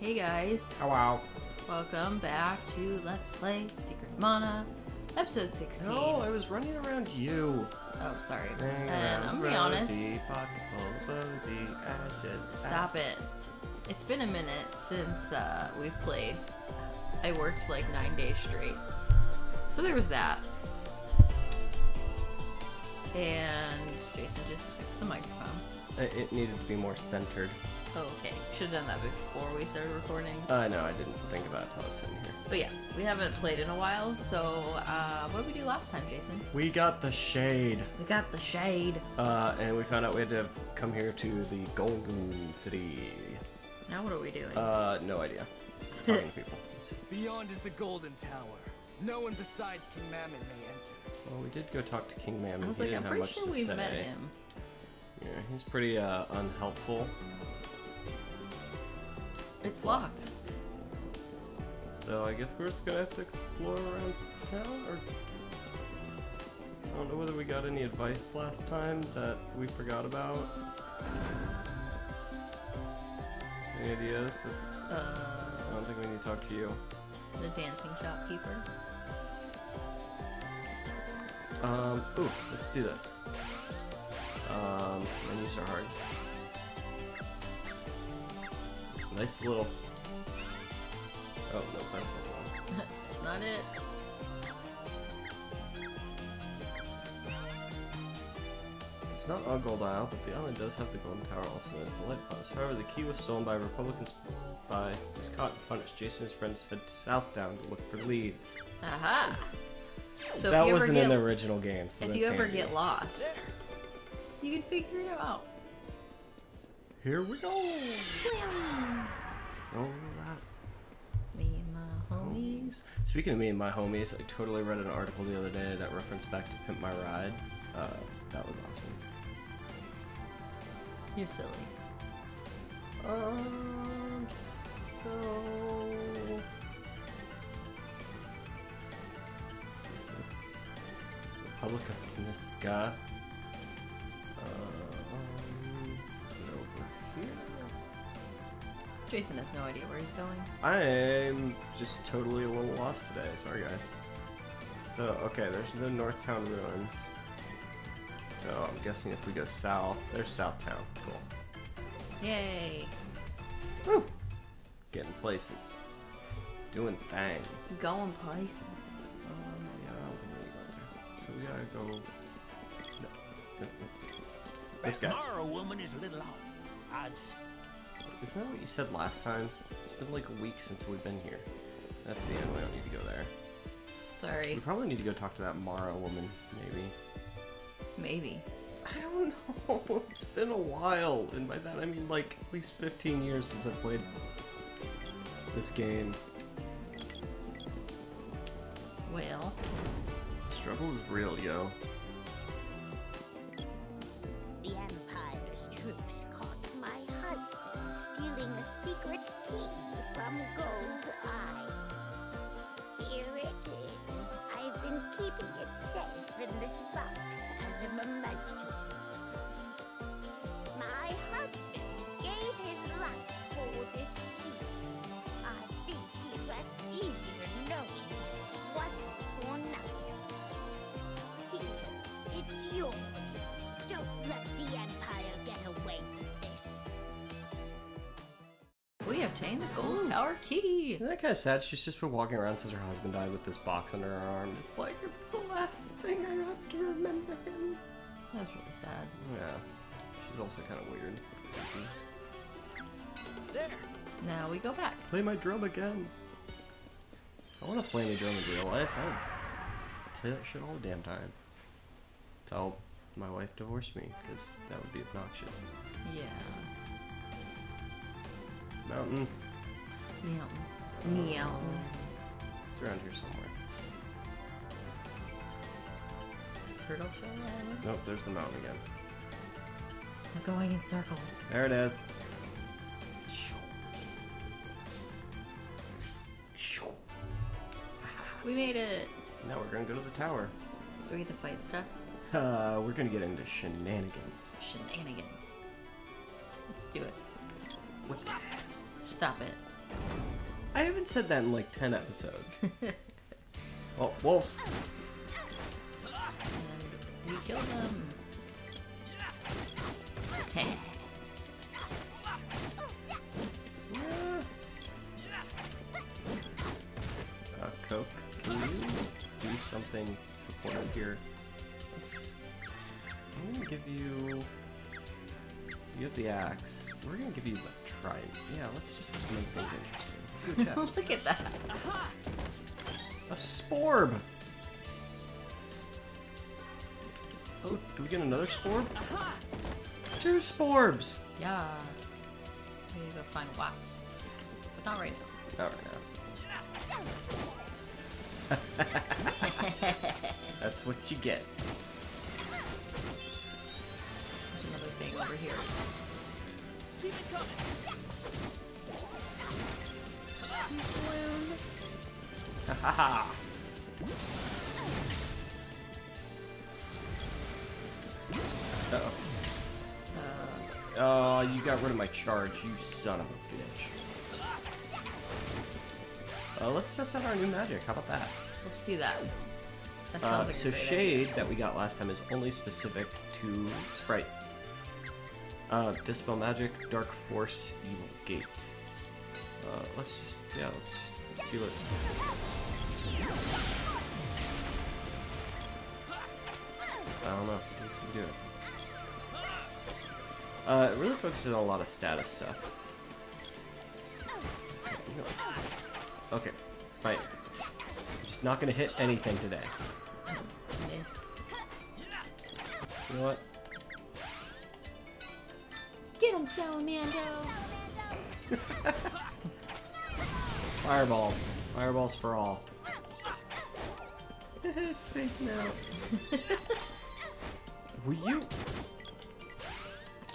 Hey guys, Hello. welcome back to Let's Play Secret Mana, episode 16. No, I was running around you. Oh, sorry. And I'm gonna be honest, Rosie, pocket full of Rosie, ashes. stop it. It's been a minute since uh, we've played. I worked like nine days straight. So there was that. And Jason just fixed the microphone. It needed to be more centered. Oh, okay. Should have done that before we started recording. Uh, know, I didn't think about it till I was sitting here. But yeah, we haven't played in a while, so uh, what did we do last time, Jason? We got the shade, We got the shade. uh, and we found out we had to come here to the Golden City. Now what are we doing? Uh, no idea. Talking to people. Beyond is the Golden Tower. No one besides King Mammon may enter. Well, we did go talk to King Mammon. I was he like, I'm didn't have pretty much sure to we've say. met him. Yeah, he's pretty uh, unhelpful. It's locked. So I guess we're just gonna have to explore around town, or I don't know whether we got any advice last time that we forgot about. Any ideas? I Uh, don't think we need to talk to you. the dancing shopkeeper. Um, ooh, let's do this. Um, menus are hard. Nice little. Oh no, that's not. Not it. It's not our Gold Isle, but the island does have the Golden Tower also known as the Lighthouse. However, the key was stolen by Republicans by was caught and punished. Jason and his friends head south down to look for leads. Aha! So that if you ever wasn't get, in the original game, so if you ever handy. get lost, you can figure it out. Here we go! Flammy! Oh, that Me and my homies. Speaking of me and my homies, I totally read an article the other day that referenced back to Pimp My Ride. Uh, that was awesome. You're silly. Um, so. Republic of Tasnica. Jason has no idea where he's going. I'm just totally a little lost today. Sorry, guys. So, okay, there's the Northtown ruins. So, I'm guessing if we go south, there's Southtown. Cool. Yay! Woo! Getting places. Doing things. Going places. Um, yeah, I don't think we need to go there. So, we gotta go. No. no, no. This guy. Mara woman is a little off. I'd Isn't that what you said last time? It's been like a week since we've been here. That's the end. We don't need to go there. Sorry. We probably need to go talk to that Mara woman, maybe. Maybe. I don't know. It's been a while, and by that I mean like at least 15 years since I played this game. Well, struggle is real, yo. We obtained the gold tower key. Isn't that kind of sad? She's just been walking around since her husband died with this box under her arm, just like it's the last thing I have to remember him. That's really sad. Yeah, she's also kind of weird. There! Now we go back. Play my drum again. I want to play my drum in real life. I play that shit all the damn time. Tell my wife divorce me, because that would be obnoxious. Yeah. Mountain. Meowing. Meowing. It's around here somewhere. Turtle shell? Nope, there's the mountain again. We're going in circles. There it is. We made it. Now we're gonna go to the tower. Do we get to fight stuff? Uh, we're gonna get into shenanigans. Shenanigans. Let's do it. Whip. Stop it. I haven't said that in like 10 episodes. well, wolves. We kill them. Uh, Coke, can you do something supportive here? Let's, I'm gonna give you. You have the axe. We're gonna give you a try. Yeah, let's just make things interesting. Let's do that. Look at that. A sporb! Oh, do we get another sporb? Two sporbs! Yes. We need to go find Watts. But not right now. Not right now. That's what you get. There's another thing over here. Keep it coming. Ha ha! Uh-oh. Uh, Oh, you got rid of my charge, you son of a bitch. Uh, let's test out our new magic. How about that? let's do that. That Uh, like so shade idea. that we got last time is only specific to sprite. Uh, dispel magic, dark force, evil gate. Uh, let's just yeah, let's just see what. I don't know. Let's do it. Uh, it really focuses on a lot of status stuff. Okay, fine. Just not gonna hit anything today. You know what? Get him, Salamando! Fireballs. Fireballs for all. Spacing out. Were you?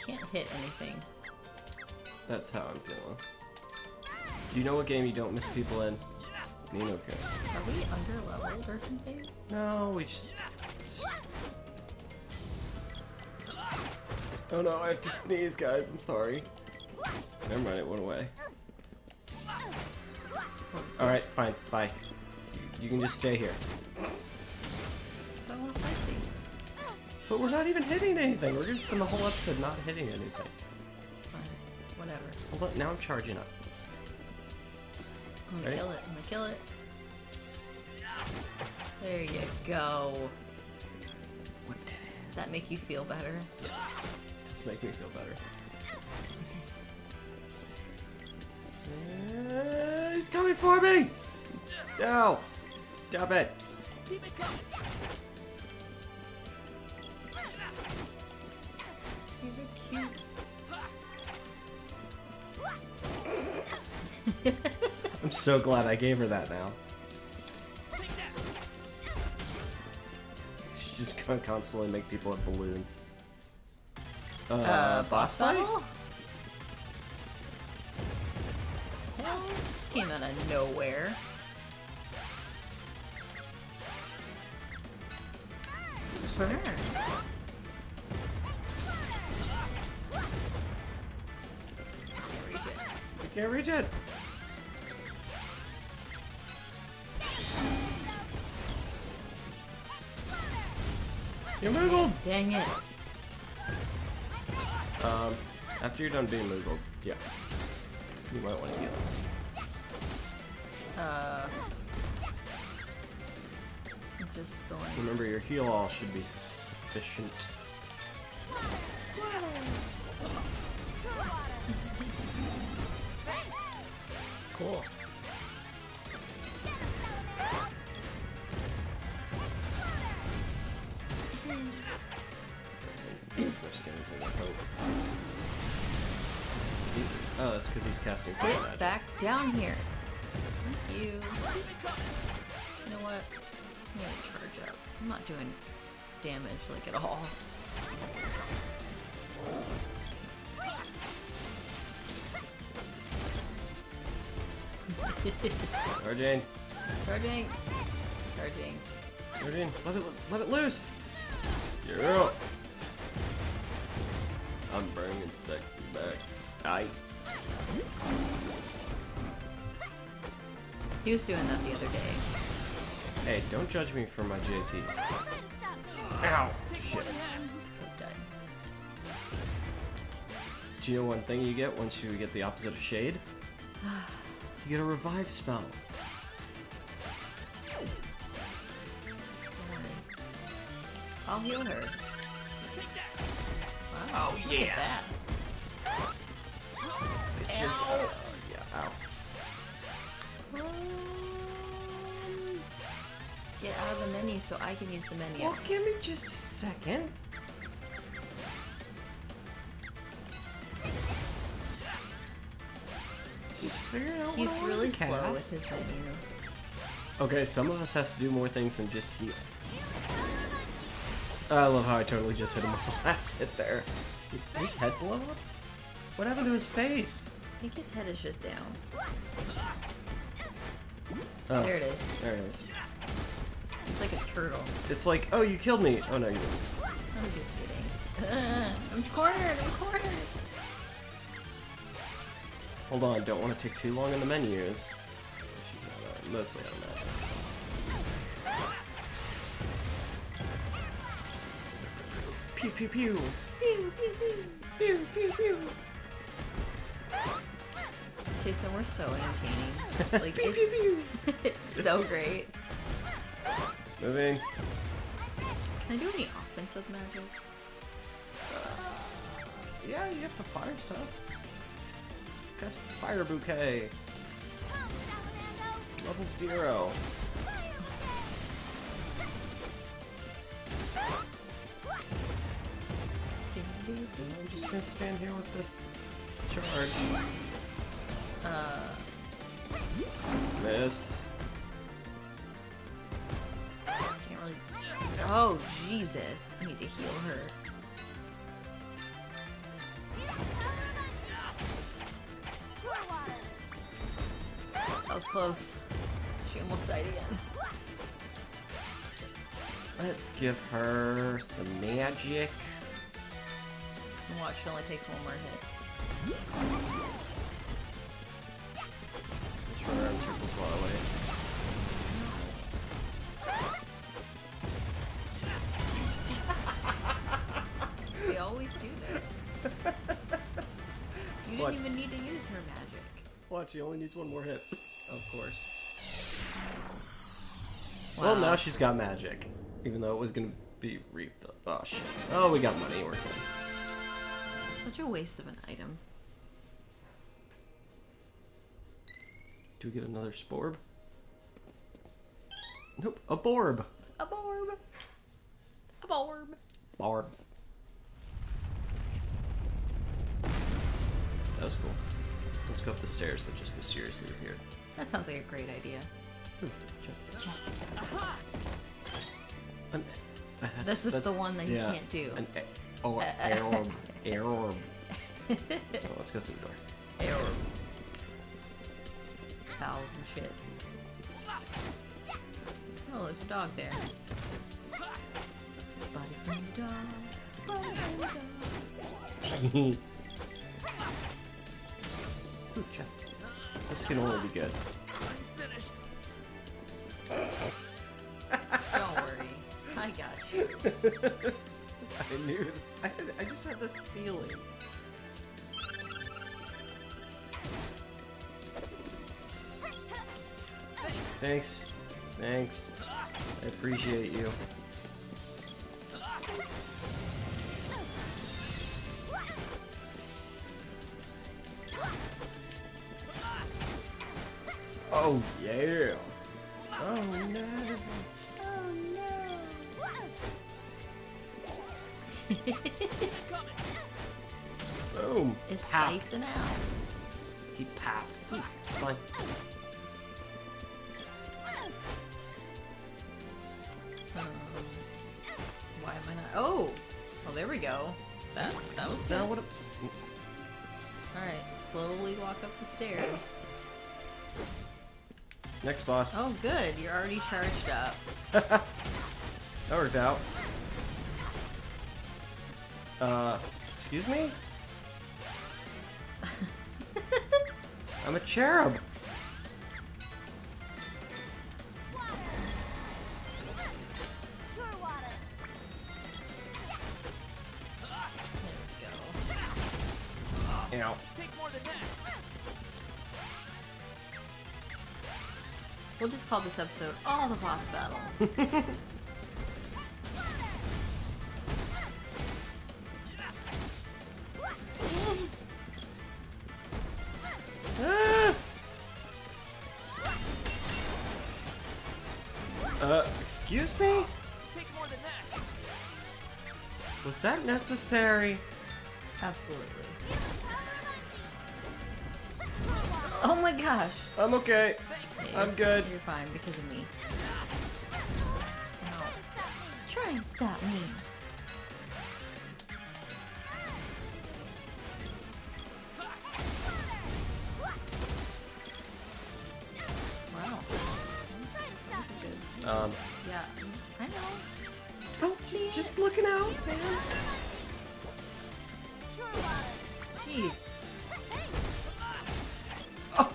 Can't hit anything. That's how I'm feeling. Do you know what game you don't miss people in? Ni no Kuni. Are we under leveled or something? No, we just. Oh no, I have to sneeze, guys. I'm sorry. Never mind, it went away. Alright, fine, bye. You, can just stay here. I don't want to fight things. But we're not even hitting anything. We're gonna spend the whole episode not hitting anything. Fine. Whatever. Hold on, now I'm charging up. I'm gonna Ready? kill it. I'm gonna kill it. There you go. What did it? Does that make you feel better? Yes. Does make me feel better. Uh, he's coming for me! No! Stop it! Keep it coming. These are cute. I'm so glad I gave her that now. She's just gonna constantly make people have balloons. Uh, Uh, boss fight? battle? Hell, this came out of nowhere. After you're done being Moogled, yeah. You might want to heal. Uh. I'm just going. Remember, your heal all should be sufficient. Casting fire Get magic. back down here. Thank you. You know what? I'm gonna charge up. I'm not doing damage like at all. Arjane, Charging. Charging. Arjane, let it let it loose. You're up. I'm bringing sexy back. Aye. He was doing that the other day. Hey, don't judge me for my JT. Ow! Shit. Do you know one thing you get once you get the opposite of Shade? You get a revive spell. I'll heal her. Wow. Oh, yeah. That. Bitches. Ow. Yeah, ow. Get out of the menu so I can use the menu. Well, give me just a second. Just figuring out He's what really to slow with his menu. Okay, some of us have to do more things than just heal. I love how I totally just hit him with the last hit there. Did his head blow up? What happened to his face? I think his head is just down. Oh, There it is. There it is. It's like a turtle. It's like, oh, you killed me. Oh no, you didn't. I'm just kidding. I'm cornered. I'm cornered. Hold on, don't want to take too long in the menus. She's uh, mostly on that. Pew pew pew. Pew, pew, pew. Pew pew pew. Jason, we're so entertaining. Like it's, it's so great. Moving. Can I do any offensive magic? Uh, yeah, you have to fire stuff. Cast fire bouquet. Level zero. I'm just gonna stand here with this charge. Uh, Missed. can't really. Oh Jesus! I need to heal her. That was close. She almost died again. Let's give her some magic. And watch, she only takes one more hit. Around in circles while I wait. They always do this. You didn't even need to use her magic. Watch, he only needs one more hit. Of course. Well, now she's got magic. Even though it was gonna be refilled. Oh, shit. Oh, we got money. We're good. Such a waste of an item. Do we get another sporb? Nope, a borb. A borb. A borb. Barb. That was cool. Let's go up the stairs that just mysteriously appeared. That sounds like a great idea. Ooh, just Just an, uh, This is the one that you can't do. An oh, Uh, air orb. Air orb. Oh, let's go through the door. Air. Fowls and shit. Oh, there's a dog there. In the dog. The dog. Ooh, chest. This can only be good. Don't worry. I got you. I knew. I, I just had this feeling. Thanks. Thanks. I appreciate you. Oh yeah. Oh no. Oh, no. Boom. It's slicing out. He popped. Fine. Well there we go. That that was good. Now what? All right, slowly walk up the stairs. Next boss. Oh, good. You're already charged up. That worked out. Uh, excuse me? I'm a cherub. Call this episode All the Boss Battles. Ah! Uh, excuse me? Take more than that. Was that necessary? Absolutely. Oh my gosh. I'm okay. I'm good. You're fine because of me. Ow. Try and stop me.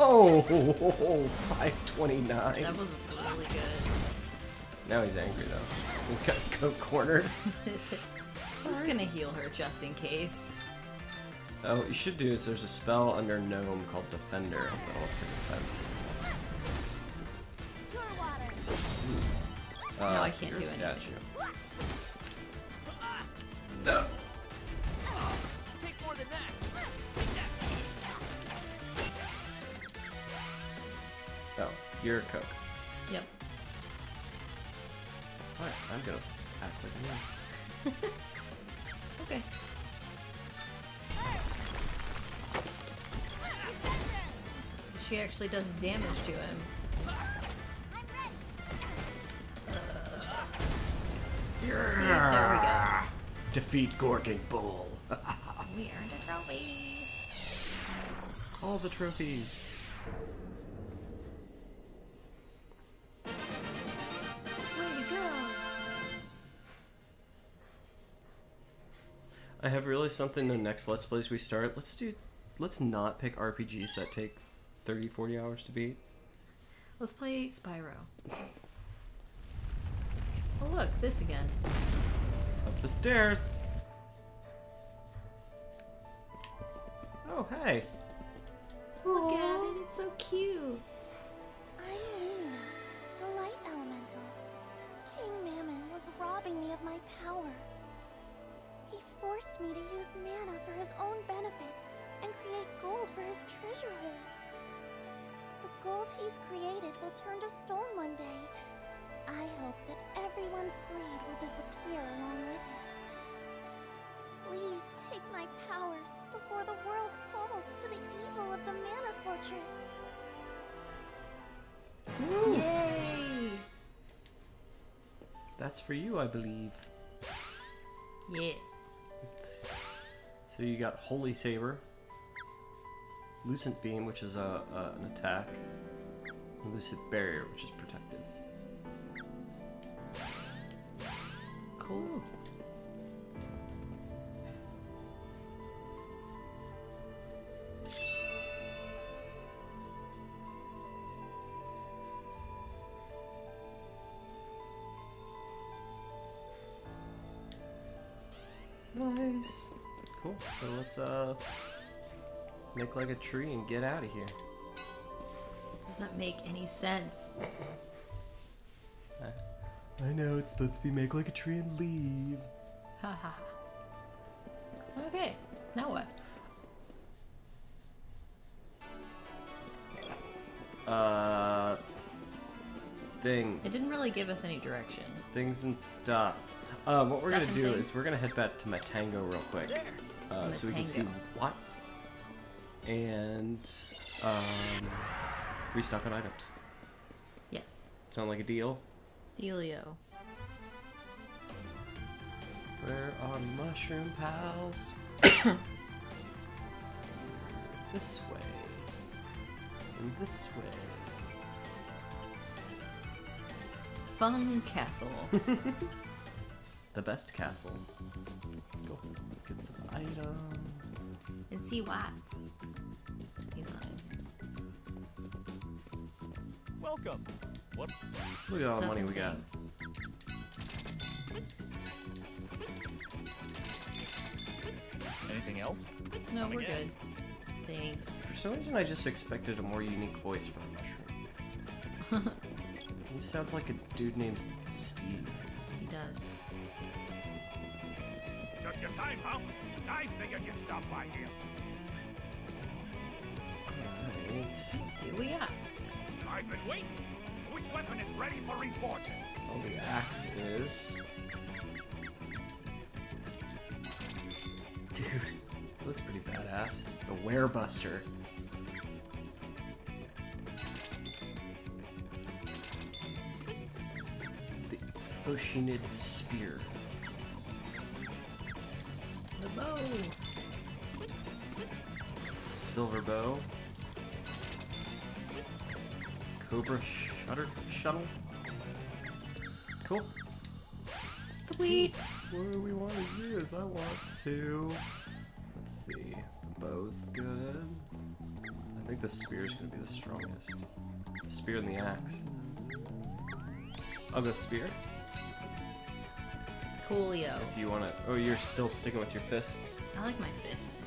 Oh, 529. That was really good. Now he's angry though. He's got co cornered. I'm just gonna heal her just in case. Oh, what you should do is there's a spell under Gnome called Defender that'll up your defense. Uh, No, I can't you're do anything. statue. No. You're a cook. Yep. Alright, I'm gonna act like a man. Okay. She actually does damage to him. Uh, see, there we go. Defeat Gorgon Bull. We earned a trophy. All the trophies. I have realized something the next Let's Plays we start. Let's do. Let's not pick RPGs that take 30, 40 hours to beat. Let's play Spyro. Oh look, this again. Up the stairs. Oh, hey. Look at it, it's so cute. I'm Lumina, the light elemental. King Mammon was robbing me of my power. He forced me to use mana for his own benefit and create gold for his treasure hold. The gold he's created will turn to stone one day. I hope that everyone's greed will disappear along with it. Please take my powers before the world falls to the evil of the Mana Fortress. Yay! That's for you, I believe. Yes. So you got Holy Saber, Lucent Beam, which is a, a an attack, and Lucid Barrier, which is protective. Let's make like a tree and get out of here. It doesn't make any sense. I know it's supposed to be make like a tree and leave. Ha ha ha. Okay, now what? Uh, things. It didn't really give us any direction. Things and stuff. Um, what we're gonna do things? is we're gonna head back to Matango real quick, uh, so we can see what's and um, restock on items. Yes. Sound like a deal? Delio. Where are mushroom pals? this way. And this way. Fun Castle. The best castle. Go, let's get some items. and see Watts. He's on it. Welcome. What? Look at all the money we got. things. Anything else? No, Come we're again. good. Thanks. For some reason, I just expected a more unique voice from a mushroom. He sounds like a dude named Steve. He does. Just your time, huh? I figured you'd stop by here. Alright. See what we got. I've been waiting. Which weapon is ready for reforging? Well, the axe is. Dude, looks pretty badass. The Werebuster. The Oceanid Spear. Silver Bow. Cobra Shutter Shuttle. Cool. Sweet. What do we want to do is I want to. Let's see. The bow's good. I think the spear's gonna be the strongest. The spear and the axe. Oh, I'll go spear. Coolio. If you want to. Oh, you're still sticking with your fists? I like my fists.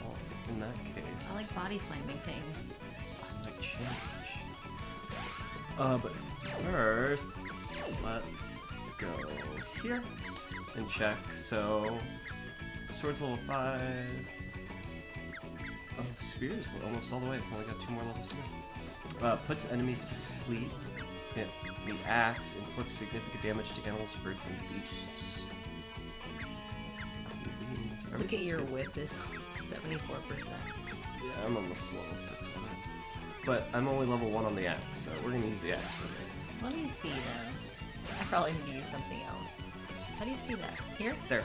Well, in that case. I like body slamming things. I might change. Uh, but first, let's go here and check. So, sword's level 5. Oh, spear's almost all the way. I've only got two more levels to go. Uh, puts enemies to sleep. The axe inflicts significant damage to animals, birds, and beasts. Cool. Look at your whip is 74%. Yeah, I'm almost level 6 on it. But I'm only level 1 on the axe, so we're gonna use the axe for a minute. Let me see then. I probably need to use something else. How do you see that? Here? There.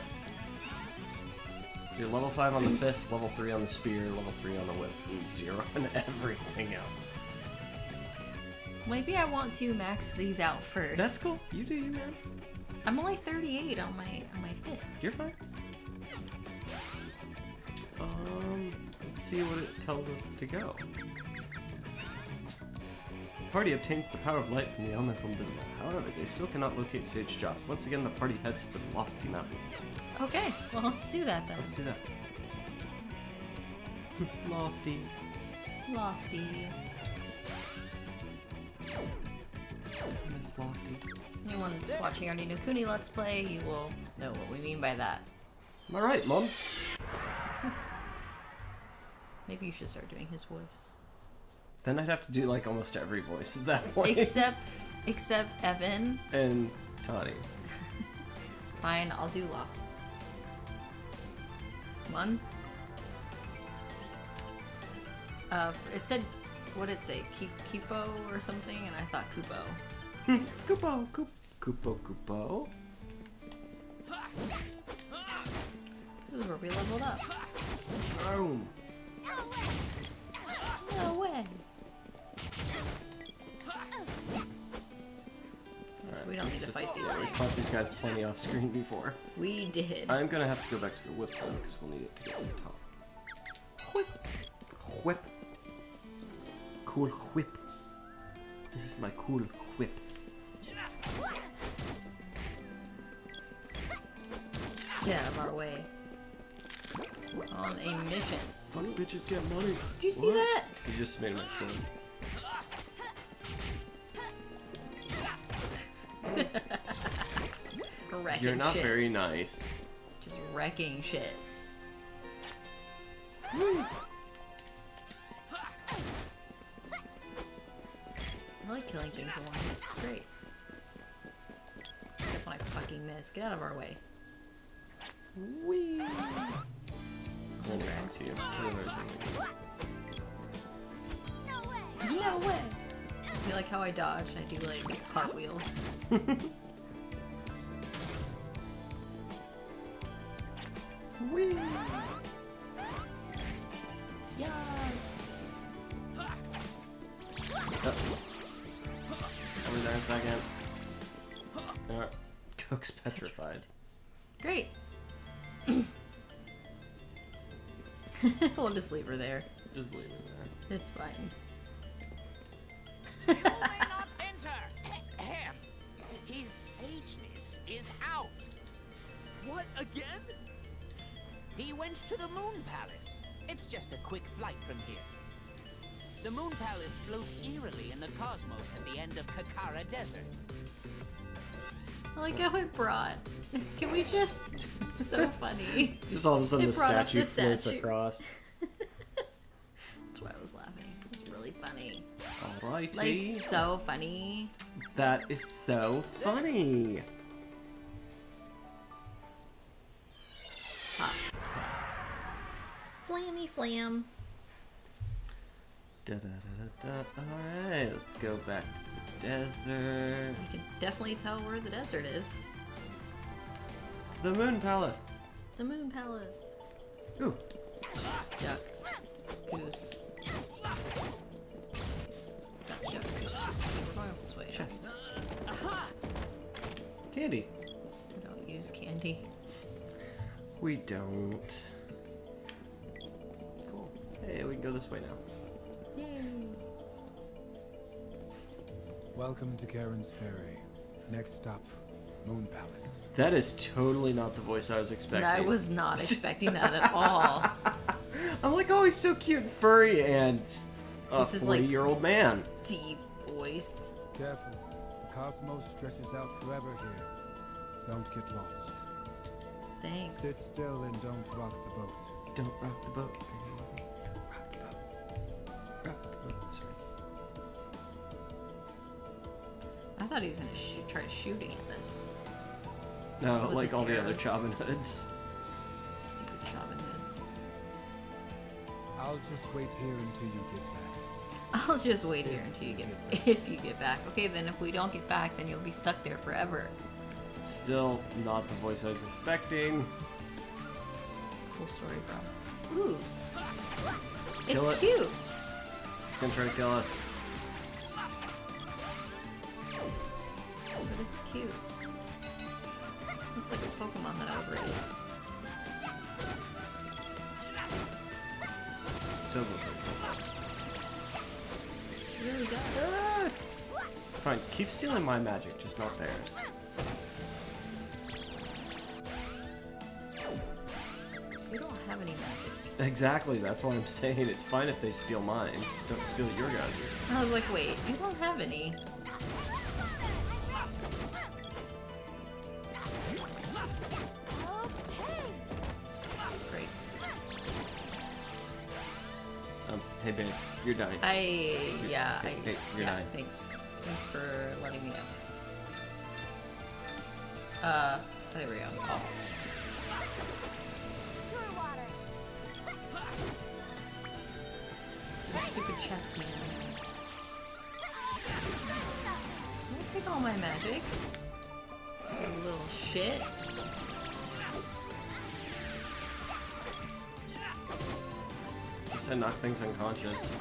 You're level 5 on the fist, level 3 on the spear, level 3 on the whip, and 0 on everything else. Maybe I want to max these out first. That's cool. You do you, man. I'm only 38 on my on my fist. You're fine. Um, let's see what it tells us to go. The party obtains the power of light from the elemental Lumina. However, they still cannot locate Sage Joch. Once again, the party heads for the lofty mountains. Okay, well let's do that then. Let's do that. lofty. Lofty. Miss Lofty. Anyone that's watching our Ni no Kuni Let's Play, you will know what we mean by that. Am I right, Mom? Maybe you should start doing his voice. Then I'd have to do like almost every voice at that point. Except, except Evan. and Toddy. Fine, I'll do Lofty. Come on. Uh, it said, what did it say? Ki- Kipo or something, and I thought Kupo. Koopo, Koop, Koopo, Koopo. This is where we leveled up. Boom. No way. Alright, We don't need to fight these guys. We fought these guys plenty off screen before. We did. I'm gonna have to go back to the whip though, because we'll need it to get to the top. Whip. Whip. Cool whip. This is my cool Get out of our way. We're on a mission. Funny bitches get money. Did you see What? that? You just made him explode. Wrecking You're not shit. very nice. Just wrecking shit. I like killing things in one hit. It's great. Except when I fucking miss. Get out of our way. Whee! I'll talk to you. No way! No way! You like how I dodge? I do like cartwheels. Whee! Yes! Uh-oh. Over there a second. Cook's petrified. Great! we'll just leave her there. Just leave her there. It's fine. not enter? Ahem. His sageness is out. What again? He went to the Moon Palace. It's just a quick flight from here. The Moon Palace floats eerily in the cosmos at the end of Kakara Desert. I like how it brought. Can we just? It's so funny. Just all of a sudden It the statue the floats across. That's why I was laughing. It's really funny. Alrighty. Like so funny. That is so funny. Ha. Flammy flam. Da, da, da, da, da. Alright, let's go back to desert. You can definitely tell where the desert is. To the Moon Palace. The Moon Palace. Ooh, Duck. Goose. Duck, duck, goose. We're going up this way. chest. Candy. We don't use candy. We don't. Cool. Hey, we can go this way now. Yay. Welcome to Karon's Ferry. Next stop, Moon Palace. That is totally not the voice I was expecting. I was not expecting that at all. I'm like, oh, he's so cute and furry and a This is like- 40 year old man. Deep voice. Careful. The cosmos stretches out forever here. Don't get lost. Thanks. Sit still and don't rock the boat. Don't rock the boat. Thought he was gonna sh- try shooting at this. No, With like his all the other arrows. Chabin hoods. Stupid Robin Hoods. I'll just wait here until you get back. I'll just wait here until you get if you get back. Okay, then if we don't get back, then you'll be stuck there forever. Still not the voice I was expecting. Cool story, bro. Ooh. Kill it's it. cute. It's gonna try to kill us. But it's cute. Looks like a Pokemon that I'll raise. Totally. It really does. Ah! Fine, keep stealing my magic, just not theirs. We don't have any magic. Exactly, that's why I'm saying it's fine if they steal mine. Just don't steal your guys'. I was like, wait, you don't have any. Um, hey babe, you're dying. I yeah, Hey, I hey, you're yeah, dying. thanks. Thanks for letting me know. Uh, there we go. Oh. Some stupid chess man. Don't take all my magic. You little shit. I knock things unconscious.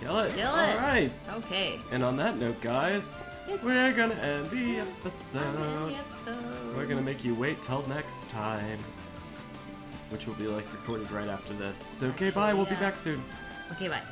Kill it! Kill it. Alright! Okay. And on that note, guys, It's we're gonna end the episode. the episode. We're gonna make you wait till next time. Which will be like recorded right after this. Okay, bye, we'll be back soon. Okay, bye.